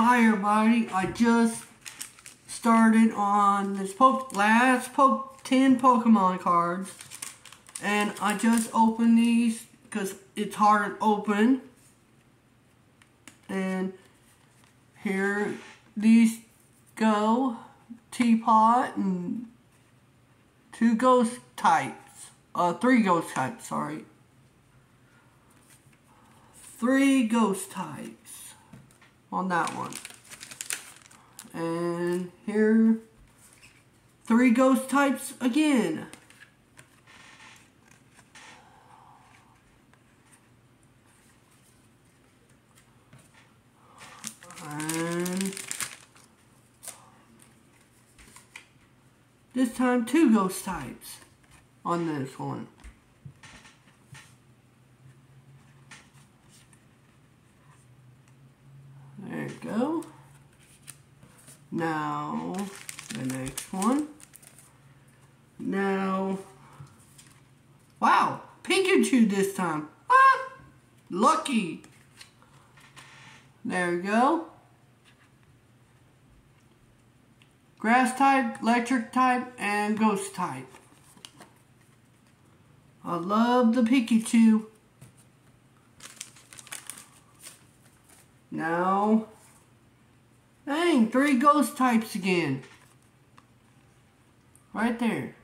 Hi everybody, I just started on this po last po 10 Pokemon cards and I just opened these because it's hard to open. And here these go teapot and two ghost types uh three ghost types sorry. Three ghost types on that one and here three ghost types again And this time two ghost types on this one. You go. Now, the next one. Now, wow, Pikachu this time. Ah, lucky. There we go. Grass type, electric type, and ghost type. I love the Pikachu. Now, dang, three ghost types again. Right there.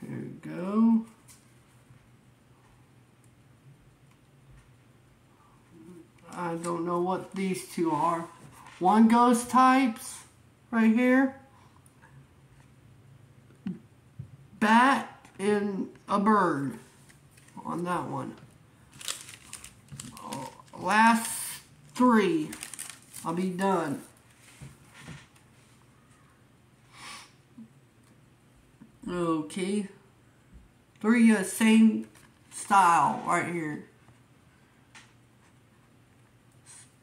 Here we go. I don't know what these two are. One ghost types right here. Bat and a bird on that one. Last three. I'll be done. Okay. Three of uh, same style right here.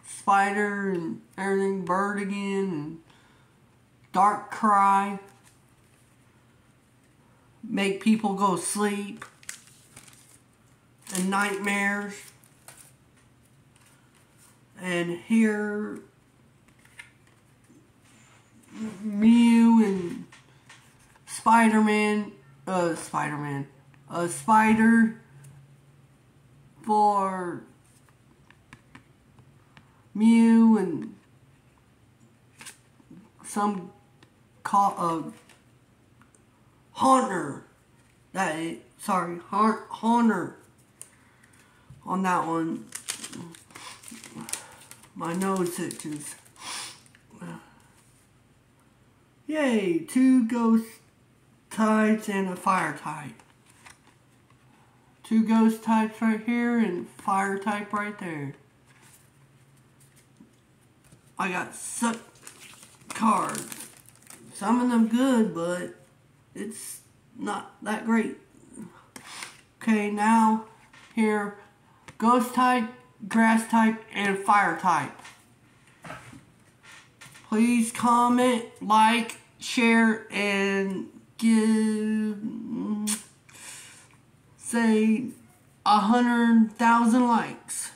Spider and everything, bird again, and Darkrai. Make people go sleep. And nightmares. And here Mew and Spider-Man, uh, Spider-Man, a spider for Mew and some call uh Haunter. That is, sorry, Haunter on that one. My nose itches. Yay, two ghost types and a fire type. Two ghost types right here and fire type right there. I got suck cards. Some of them good, but it's not that great. Okay, now here, ghost type, grass type, and fire type. Please comment, like, share, and give, say, a hundred thousand likes.